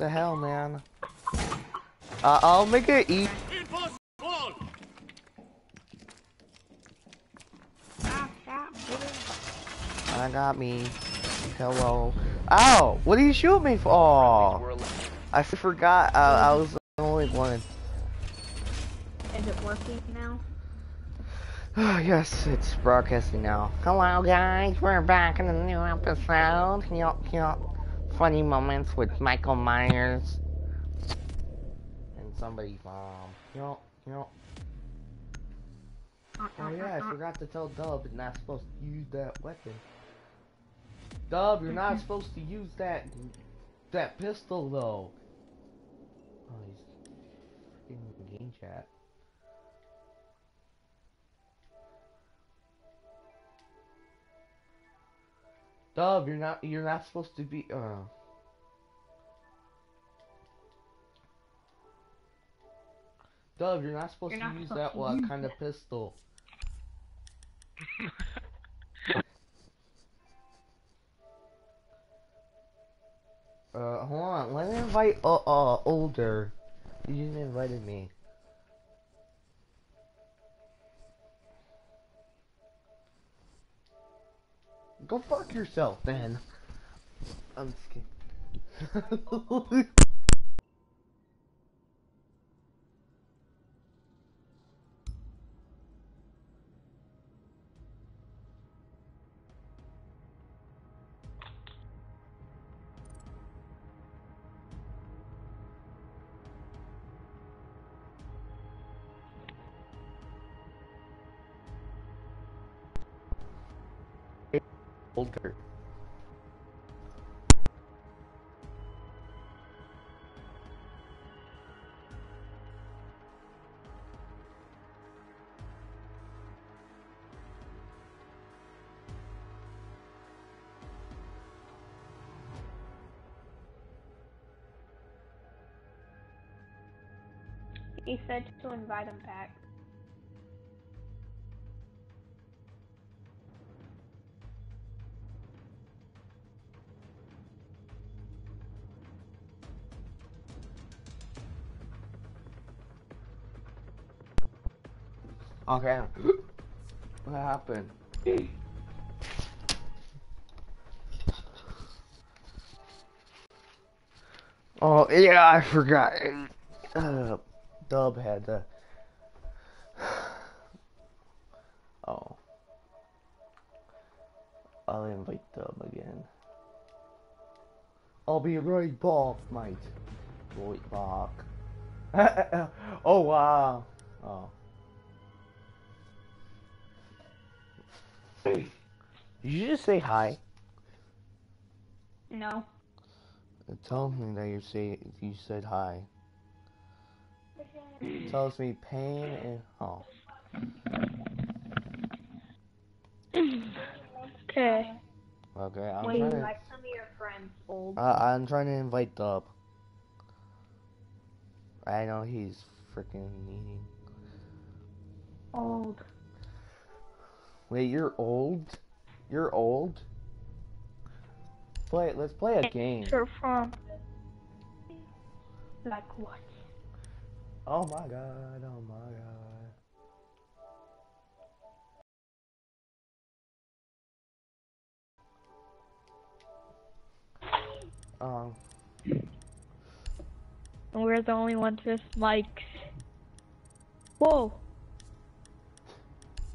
the hell, man? Uh, I'll make it eat. I got me. Hello. Ow! What did you shoot me for? Oh, I forgot. Uh, I was the only one. Is it working now? Oh, yes, it's broadcasting now. Hello, guys. We're back in a new episode. Yup, yup. Funny moments with Michael Myers and somebody bomb. Yup, yup. Oh yeah, I forgot to tell Dub you're not supposed to use that weapon. Dub, you're not mm-hmm. supposed to use that that pistol though. Oh, he's freaking game chat. Dub, you're not you're not supposed to be uh Dub, you're not supposed You're to not use supposed that to kind of pistol. Uh, hold on. Let me invite uh uh older. You didn't invited me. Go fuck yourself, then. I'm just kidding. older. He said to invite him back. Okay. what happened? Oh yeah, I forgot. Uh, Dub had the. Oh. I'll invite Dub again. I'll be right back, mate. Right back. oh wow. Oh. Did you just say hi? No. It tells me that you say you said hi. It tells me pain and oh. Okay. Okay, I'm Wait, trying to. invite some of your friends, old. Uh, I'm trying to invite Dub. I know he's freaking needing. Old. Wait, you're old? You're old? Play. Let's play a game. You're from. Like what? Oh my god. Oh my god. Um. We're the only ones with mics. Whoa.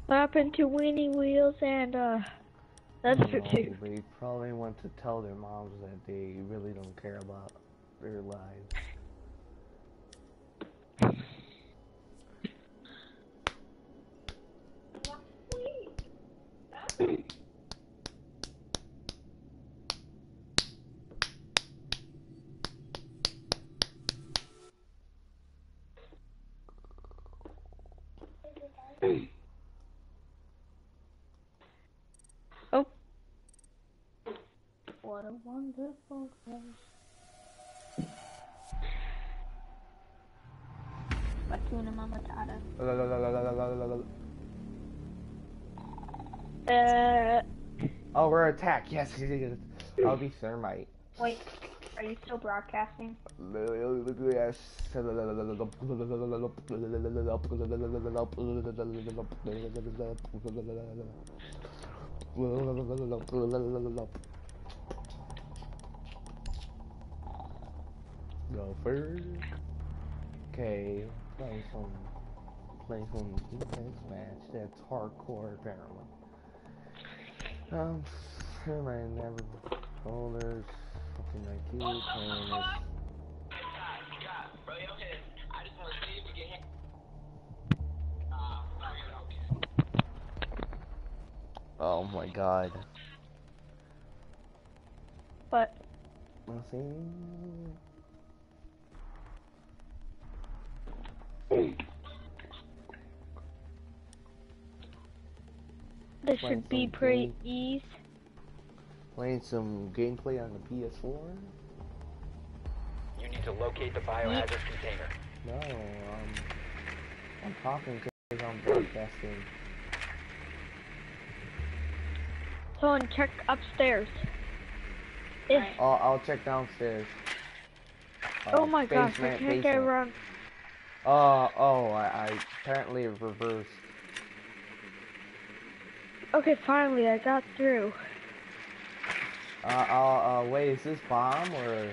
What happened to Weenie Wheels and uh that's for No, two. They probably want to tell their moms that they really don't care about their lives. Oh. What a wonderful place. Uh, Oh, we're attacked. Yes. I'll be thermite. wait. Are you still broadcasting? Yes. Go first. Okay, play some, play some defense match. That's hardcore apparently. Um, never mind. Never. Folders. Fucking like you. Playing this. Oh my god. But Nothing. This Playing should be pretty game. easy. Playing some gameplay on the PS4? You need to locate the biohazard container. No, um, I'm talking because I'm broadcasting. Someone check upstairs. If, I'll, I'll check downstairs. oh Uh, my gosh, I can't get basement. around. Uh, oh, I, I apparently reversed. Okay, finally, I got through. Uh, uh, uh, wait, is this bomb or?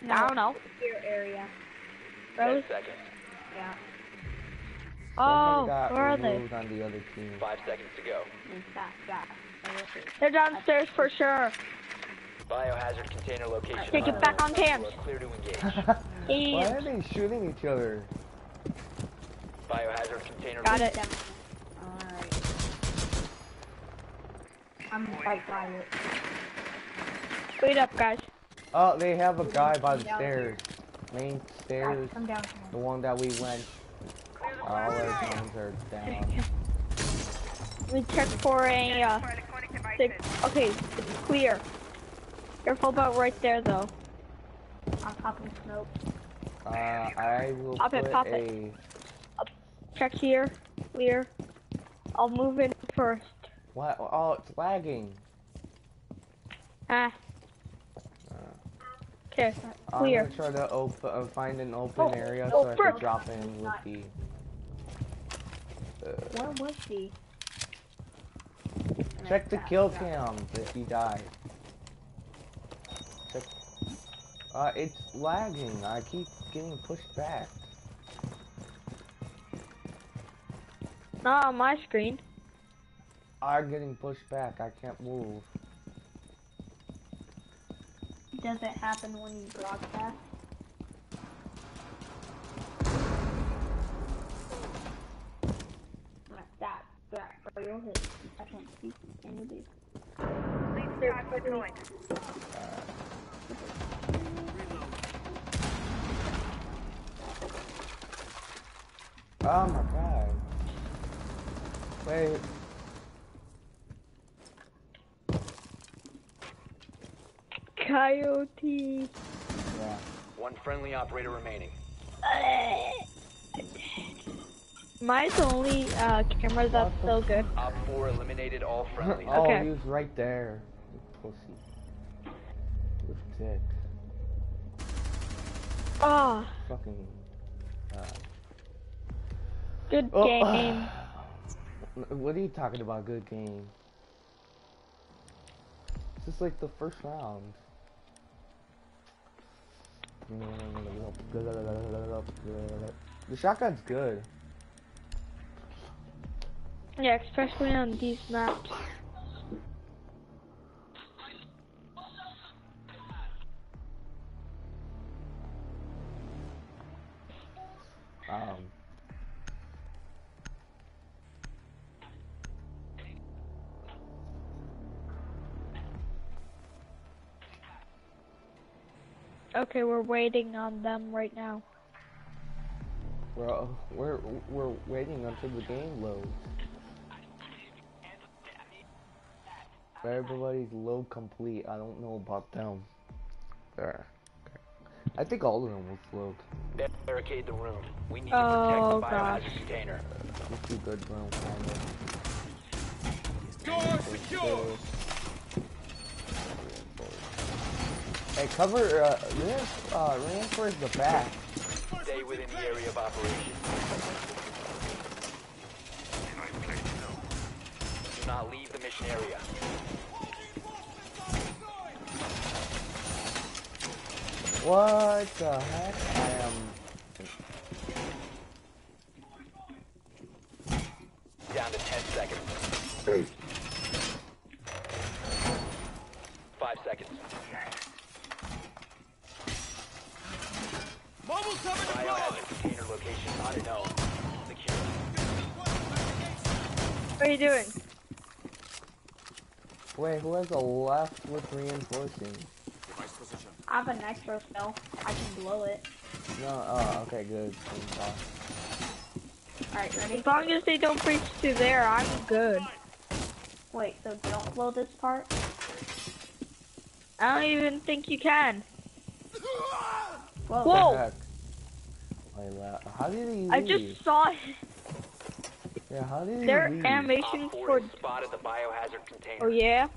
No, I don't know. Your area. Rose? Ten seconds. Yeah. Oh, got where are they? removed on the other team. Five seconds to go. And that, that. They're downstairs for sure. Biohazard container location. Okay, get back on cams. Clear to engage. Why are they shooting each other? Biohazard container. got it. Alright. I'm right by it. Wait up, guys. Oh, they have a guy by the stairs. Main stairs, come down the one that we went. All our guns are down. We check for a, uh, six. Okay, it's clear. Careful about right there, though. I'm popping smoke. Uh, I will Pop it, pop a. it. Check here. Clear. I'll move in first. What? Oh, it's lagging. Ah. Okay, Clear. I'm gonna try to open, uh, find an open Oh, area oh, so I can drop in with the. Uh, Where was he? check the kill cam if he died. Check. Uh, it's lagging. I keep getting pushed back. Not on my screen. I'm getting pushed back. I can't move. Does it happen when you broadcast? Like that, that, for real hit. I can't see any of these. Oh my god. Wait. Coyote. Yeah. One friendly operator remaining. Mine's the only uh, camera that's still good. Op 4 eliminated all friendlies. oh, Okay. he was right there. You pussy. You dick. Oh, Fucking. Good oh, game. what are you talking about? Good game. This is like the first round. The shotgun's good. Yeah, especially on these maps. Okay, we're waiting on them right now. we're we're we're waiting until the game loads. Everybody's load complete. I don't know about them. There. I think all of them will float. Barricade the room. We need to Oh, protect the gosh. biohazard container. It's too good for them, kind Hey, cover, uh, reinf- uh, reinforce the back. Stay within the area of operation. Do not leave the mission area. What the heck? I am. Down to 10 seconds. Five seconds. Biohazard container location unknown. Secure. What are you doing? Wait, who has a left with reinforcing? I have a nitro cell. I can blow it. No, oh, okay, good. Thank God. Alright, ready? As long as they don't breach through there, I'm good. Wait, so don't blow this part? I don't even think you can. Whoa. Whoa. What the heck? Wait, la- how did he leave? I just saw it. Yeah, how did he Their leave? animations Op 4 for. has spotted the biohazard container. Oh yeah.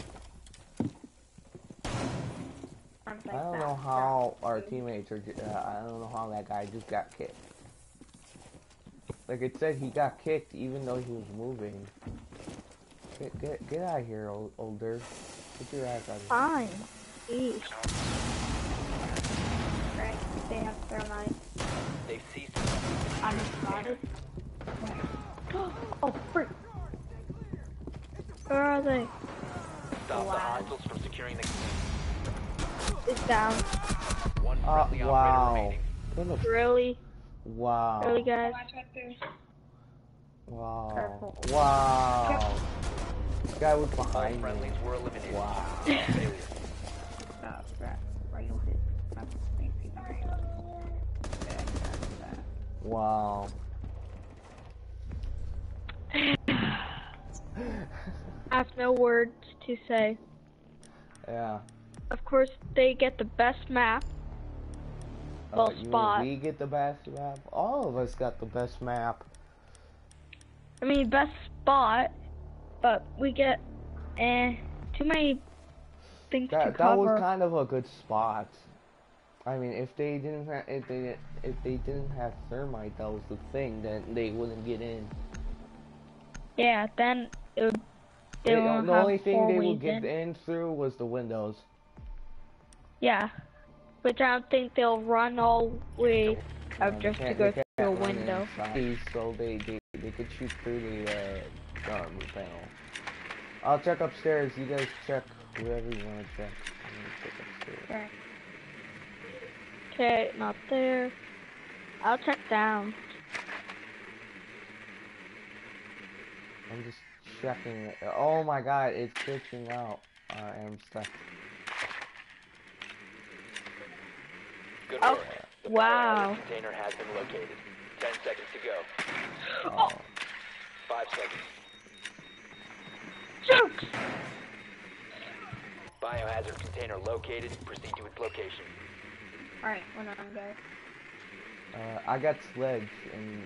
I'm I don't that. know how our teammates are. Uh, I don't know how that guy just got kicked. Like it said, he got kicked even though he was moving. Get get get out of here, old, older. Get your ass out of here. Fine. Jeez. Right, they have thermite. They've ceased. I'm spotted. Oh, freak. Where are they? Stop the hostiles from securing the It's down. one Uh, wow. remaining. Really? wow. Really, guys? Wow. Purple. Wow. This guy was All behind me. were eliminated. Wow. Failure. Right, right, you'll hit. That's maybe not. Wow. I have no words to say. Yeah. Of course, they get the best map. Well, Uh, spot. we get the best map. All of us got the best map. I mean, best spot, but we get eh too many things to That that was kind of a good spot. I mean, if they didn't have if they if they didn't have thermite, that was the thing. Then they wouldn't get in. yeah, then it would. They They- the only thing they would get in through was the windows. Yeah, which I don't think they'll run all the way up just to go through a window. inside, So they, they they could shoot through the uh, armor panel. I'll check upstairs. You guys check wherever you want to check. I'm gonna check upstairs. Okay, not there. I'll check down. I'm just checking. It. Oh my god, it's glitching out. Uh, I'm stuck. Good Oh, work. The wow. biohazard container has been located. Ten seconds to go. Oh. Five seconds. Jokes! Biohazard container located. Proceed to its location. Alright, when I'm guys. Uh, I got sledge and.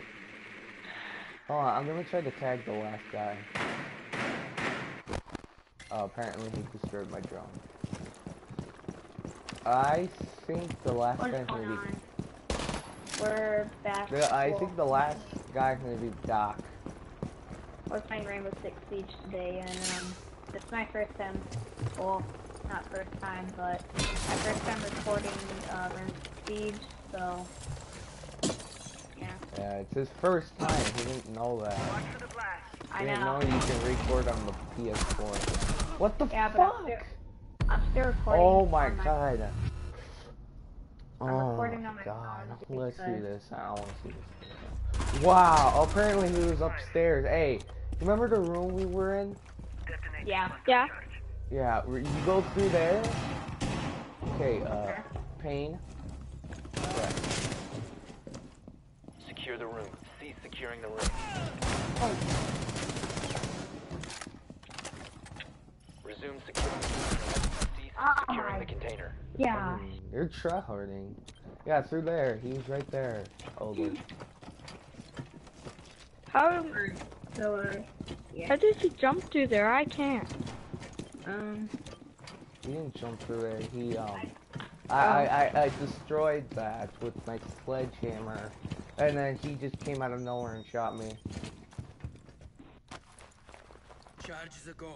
Hold on, I'm gonna try to tag the last guy. Uh, apparently he destroyed my drone. I think the last guy's going gonna on? We're back. be. The, I think the last guy's gonna be Doc. We're playing Rainbow Six Siege today, and um, it's my first time. Well, not first time, but my first time recording uh, Rainbow Siege. So, yeah, Yeah, it's his first time. He didn't know that. I He didn't know. know you can record on the PS4. What the Yeah, but I'm fuck? still, I'm still recording. Oh my on god. I'm Oh recording my on my god. phone Let's see this. I want to see this. Wow. Apparently he was upstairs. Hey, remember the room we were in? Yeah. Yeah. Yeah. You go through there. Okay. Uh, pain. Okay. Secure the room. Cease securing the room. Resume securing. Cease Ah. securing the container. Yeah. You're tryharding. Yeah, through there. He was right there. Oh, look. How So, uh, how did he jump through there? I can't. um, He didn't jump through there. He um I, I, I, I destroyed that with my sledgehammer. And then he just came out of nowhere and shot me. Charges a go.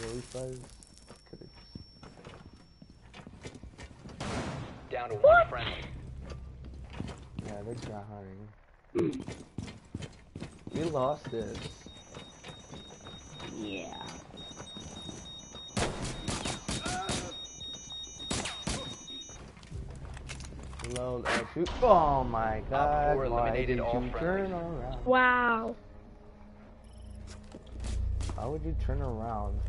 Really fuzz? Could've just... Down to one friendly. Yeah, they're not hunting. Hmm. we lost this. Yeah. Load and shoot. Oh my god. four Why eliminated did all you friendlies. turn around? Wow. How would you turn around?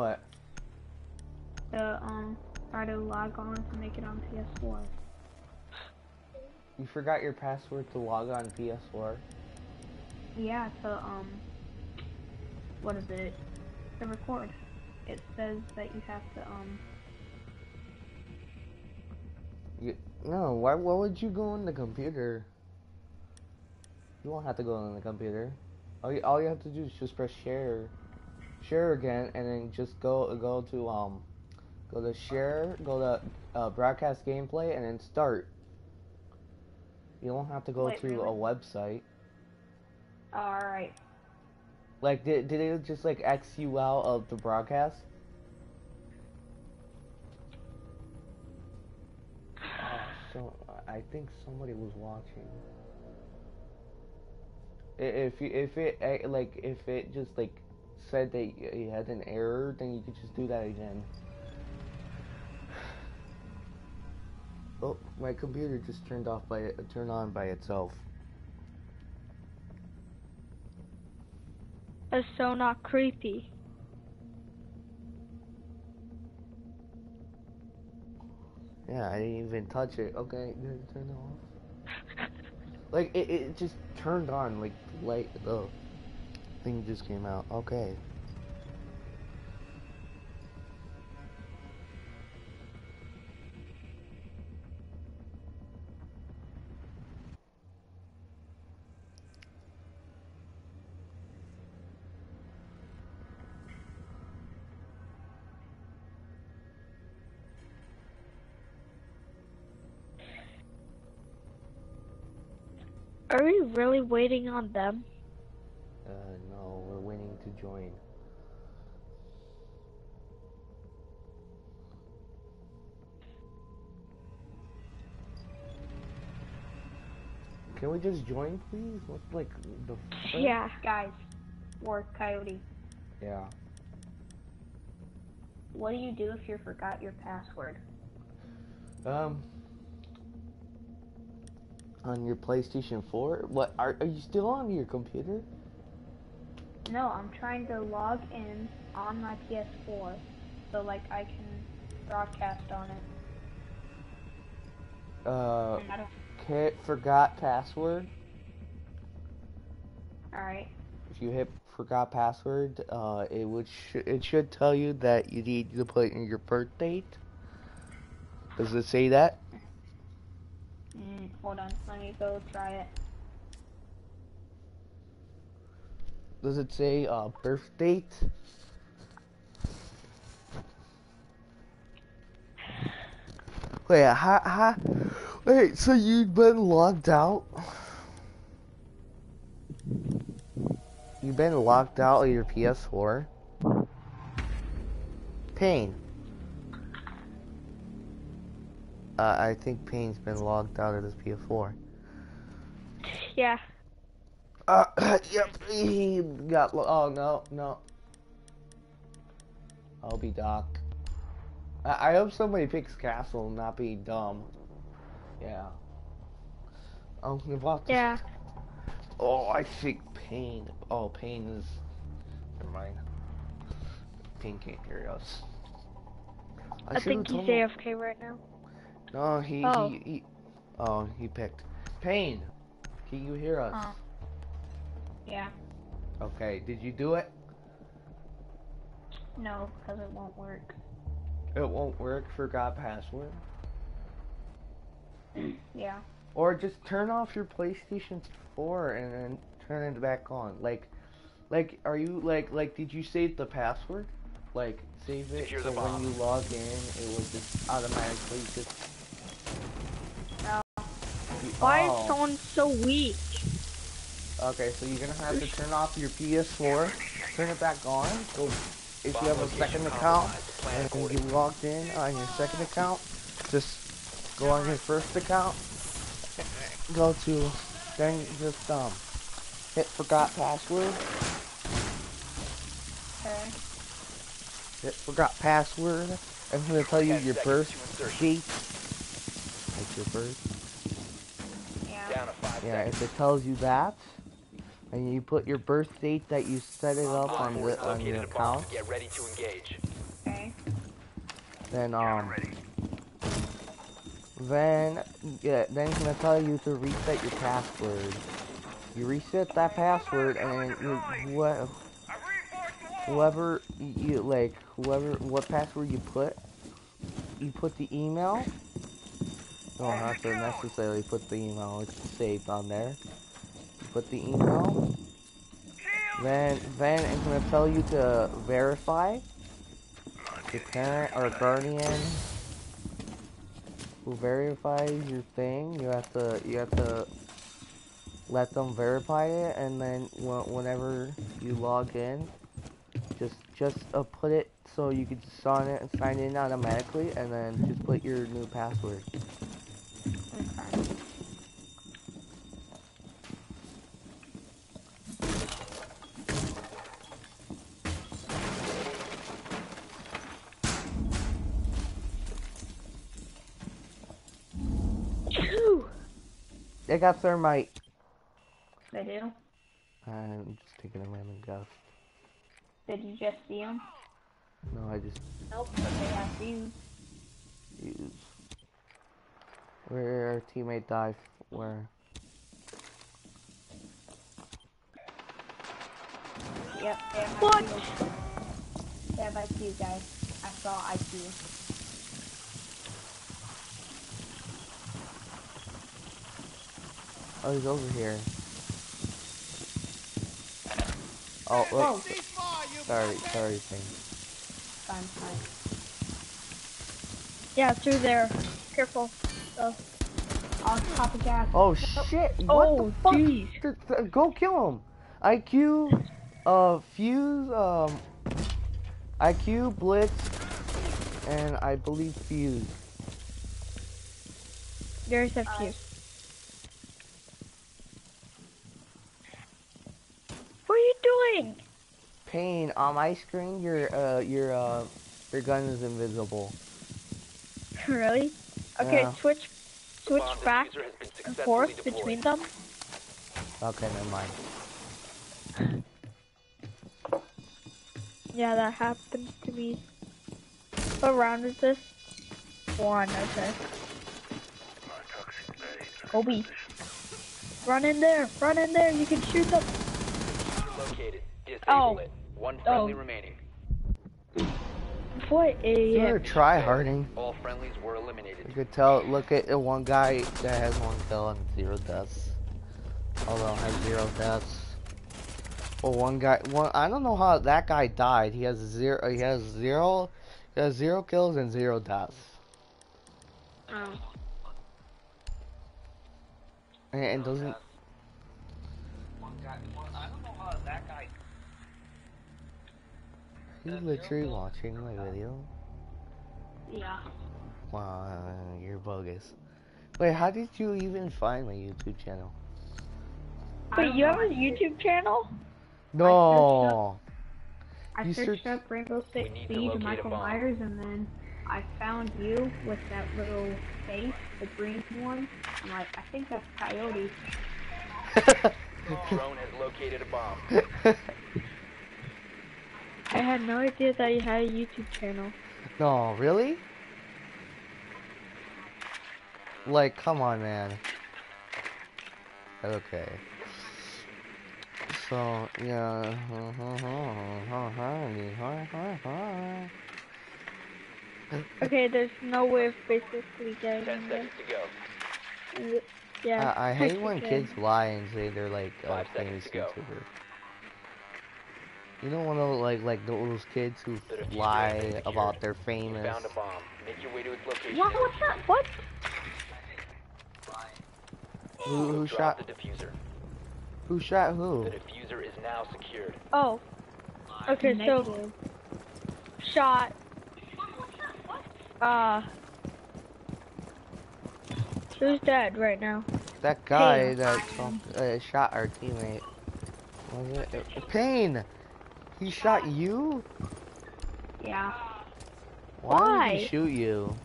What? To um try to log on to make it on PS4. You forgot your password to log on PS4? Yeah, to um, what is it? To record. It says that you have to um. You, no, why, why would you go on the computer? You don't have to go on the computer. All you, all you have to do is just press share. Share again, and then just go go to um, go to share, go to uh, broadcast gameplay, and then start. You don't have to go Wait, to really? a website. All right. Like, did, did it just like X you out of the broadcast? Oh, so I think somebody was watching. If you, if it like if it just like said that you had an error, then you could just do that again. Oh, my computer just turned off by it, turned on by itself. That's so not creepy. Yeah, I didn't even touch it. Okay, turn it off. Like it, it just turned on, like light the thing just came out. Okay. Are we really waiting on them? Join. Can we just join, please? What's like the? frick? Yeah. Guys, or Coyote, Yeah. what do you do if you forgot your password? Um. On your PlayStation 4? What? Are, are you still on your computer? No, I'm trying to log in on my PS4 so like I can broadcast on it. Uh, don't. forgot password. All right. If you hit forgot password, uh, it would sh- it should tell you that you need to put in your birth date. Does it say that? Mm, hold on. Let me go try it. Does it say uh birth date? Wait, ha ha. Wait, so you've been logged out? You've been locked out of your PS4? Pain. Uh, I think Pain's been logged out of his PS4. Yeah. Uh, yep, he got. Oh no, no. I'll be Doc. I, I hope somebody picks Castle, and not be dumb. Yeah. Oh, you bought this. Yeah. Oh, I think Pain. Oh, Pain is. Never mind. Pain can't hear us. I, think he's AFK right now. No, he, Oh. he, he. Oh, he picked. Pain. Can you hear us? Oh. Yeah. Okay. Did you do it? No, because it won't work. It won't work. Forgot password. Yeah. Or just turn off your PlayStation 4 and then turn it back on. Like, like, are you like, like, did you save the password? Like, save it Secure so the when you log in, it will just automatically just. Oh. No. Why oh. is someone so weak? Okay, so you're gonna have to turn off your PS4, turn it back on. Go if you have a second account and you logged in on your second account, just go on your first account. Go to then just um hit forgot password. Okay. Hit forgot password. I'm gonna tell you your seconds birth to date. Like your birth. Yeah. Down to five Yeah, if it tells you that, and you put your birth date that you set it up Op on the on your located a bomb. account. Get ready to engage. Okay. then um then yeah then it's gonna tell you to reset your password you reset that password and then you what whoever you like whoever what password you put you put the email you don't have to necessarily put the email it's saved on there you put the email then then it's gonna tell you to verify your parent or guardian who verifies your thing, you have to you have to let them verify it, and then whenever you log in, just just uh, put it so you can sign it and sign in automatically, and then just put your new password. Okay. They got thermite. They do? I'm just taking a random guess. Did you just see them? No, I just Nope, but they have views. use. Where our teammate died. Where? Yep, they have What? IQ. They have IQ, guys. I saw IQ. Oh, he's over here. Oh, Whoa, look. Sorry, sorry, thing. fine, fine. Yeah, through there. Careful. Oh, I'll pop a gas. Oh shit! What oh the fuck? jeez. Th- th- Go kill him. IQ, uh, Fuze, um, IQ, Blitz, and I believe Fuze. There's a few. What are you doing? Pain on my screen. Your uh, your uh, your gun is invisible. really? Okay, Yeah. switch switch back diffuser has been and forth deployed. between them. Okay, never mind. Yeah, that happened to me. What round is this? One, okay. Kobe. Run in there, run in there, you can shoot them. Located. Disable Oh. it. One friendly Oh. remaining. What You're idiot. try harding. All friendlies were eliminated. You could tell. Look at the one guy that has one kill and zero deaths. Although has zero deaths. Well, one guy. One. I don't know how that guy died. He has zero. He has zero. He has zero kills and zero deaths. Oh. And, and doesn't. One guy. One, I don't know how that guy. He's literally watching my video. Yeah. Wow, you're bogus. Wait, how did you even find my YouTube channel? I Wait, you have a YouTube channel? No. I You searched searched- up Rainbow Six We Siege and Michael. Myers, and then I found you with that little face, the green one. I'm like, I think that's Coyote. Drone has located a bomb. I had no idea that you had a YouTube channel. no, really? Like, come on, man. Okay. So, yeah. Uh-huh, uh-huh, uh-huh, okay, there's no way of basically getting Ten seconds to go. Yeah. I, I hate when kids lie and say they're like a Five famous seconds to go. YouTuber. You don't want to like like those kids who The diffuser has been lie about their You famous. found a bomb. Make your way to its location. What? What's that? What? Who who shot the diffuser. who shot who? The diffuser is now secured. Oh. Okay, so shot. Uh. Who's dead right now? That guy that talked- uh, shot our teammate. Was it Pain? He shot you? Yeah. Why, Why? did he shoot you?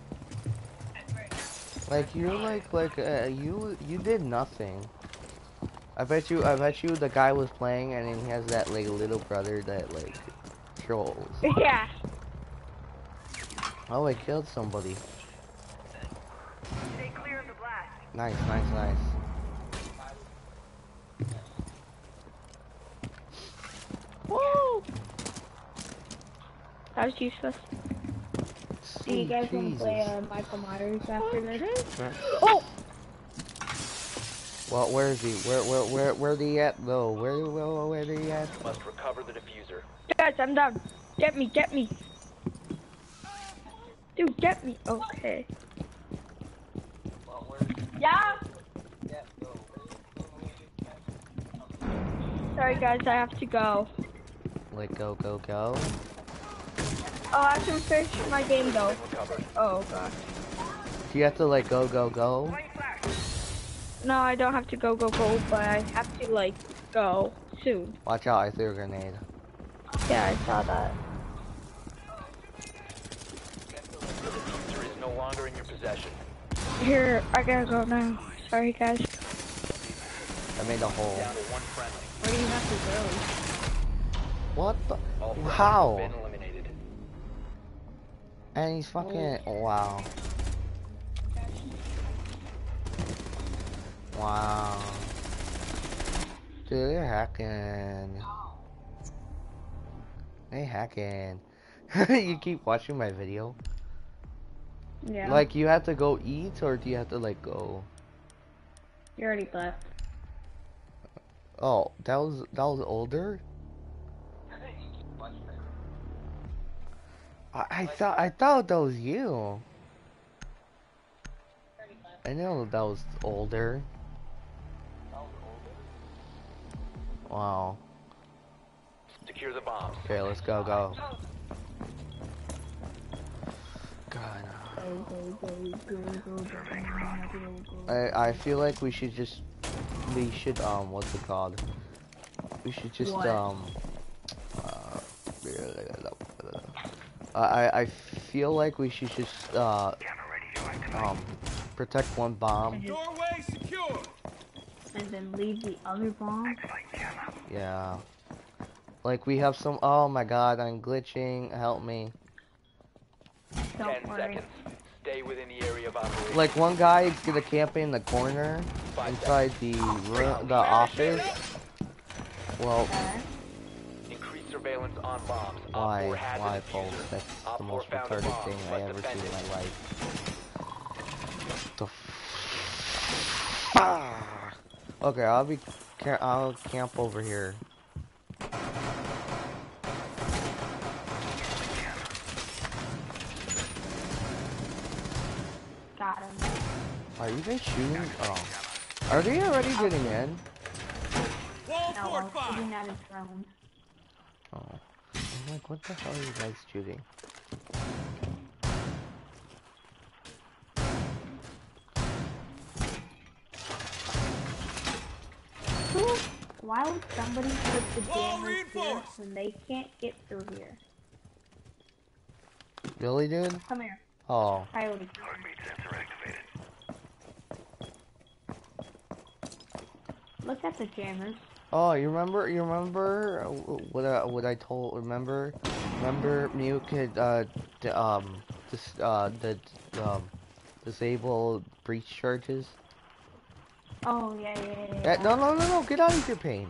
Like you're like like uh, you you did nothing. I bet you I bet you the guy was playing and then he has that like little brother that like trolls. Yeah. Oh, I killed somebody. Nice, nice, nice. That was useless. Do you guys want to play Jesus. uh, Michael Myers after this? Oh! Well, where is he? Where, where, where, where he at though? Where, where, where he at? Must recover the diffuser. Guys, I'm down. Get me, get me. Dude, get me. Okay. Yeah? Sorry guys, I have to go. Like go, go, go. Oh, I have to finish my game though. Oh god. Do you have to like go, go, go? No, I don't have to go, go, go, but I have to like go soon. Watch out! I threw a grenade. Yeah, I saw that. The diffuser is no longer in your possession. Here, I gotta go now. Sorry guys. I made a hole. Down to one friendly. Where do you have to go? What the? How? Have been eliminated. And he's fucking. Wow. Wow. Dude, they're hacking. They hacking. you keep watching my video? Yeah. Like, you have to go eat, or do you have to, like, go? you already left. Oh, that was that was older. I, I thought I thought that was you. I know that was older. Wow. Secure the bombs. Okay, let's go go. God. I I feel like we should just we should um what's it called? We should just What? um uh, I I feel like we should just uh um protect one bomb. Doorway secure. And then leave the other bomb. Yeah. Like we have some oh my god, I'm glitching, help me. Don't Ten worry. seconds. Stay within the area of operation. Like one guy is gonna camp in the corner Five inside the room, the office. Well, Okay. Increase surveillance on bombs. Why, four has a why, diffuser. folks? That's Op the most retarded thing I ever defend seen in my life. The f- Ah. Okay, I'll be, ca- I'll camp over here. Got him. Are you guys shooting? Oh, are they already getting in? Wall No, I was fortified. shooting at his drone. Oh, I'm like, what the hell are you guys shooting? Why would somebody put the Wall jammers here when they can't get through here? Really, dude? Come here, Oh, Coyote. Look at the jammers. Oh, you remember? You remember uh, what? I, what I told? Remember? Remember? Mute could uh, um, this uh, the um, disable breach charges. Oh yeah, yeah, yeah. Eh, no, no, no, no, get out of your pain.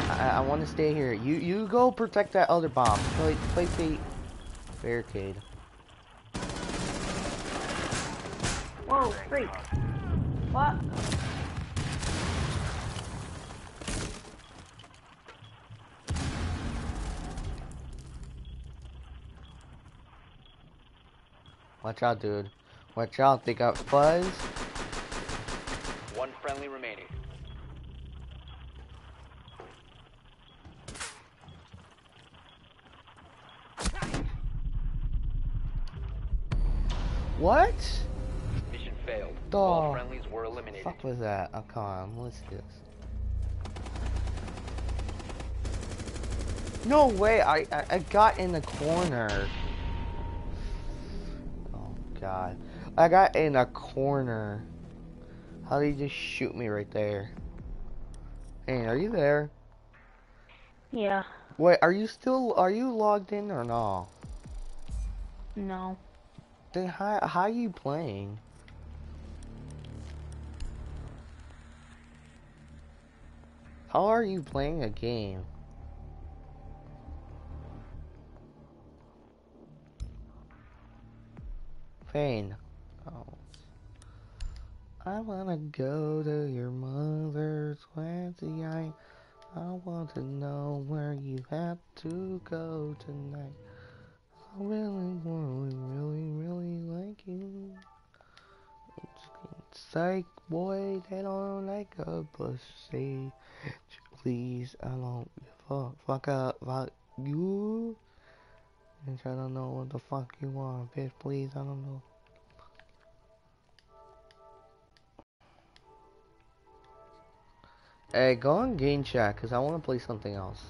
I, I want to stay here. You, you go protect that other bomb. Play, play fate barricade. Whoa, freak. What? Watch out, dude. Watch out, they got Fuze. One friendly remaining. What? Mission failed. Oh, All friendlies were eliminated. fuck was that? Oh, come on, what's this? No way, I, I, I got in the corner. God. I got in a corner. How did he just shoot me right there? Hey, are you there? Yeah. Wait, are you still, are you logged in or no? No. Then how, how are you playing? How are you playing a game? Oh. I wanna go to your mother's sweaty eye. I want to know where you have to go tonight. I really, really, really, really like you. Psych boy, they don't like a pussy. Please, I don't a fuck about you. I don't know what the fuck you want, bitch. Please, I don't know. Hey, go on game chat, cause I want to play something else.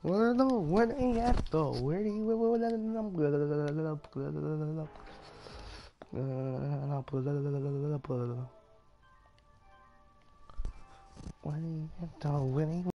Where the where they at though? Where do you where, where, where, where, where, where,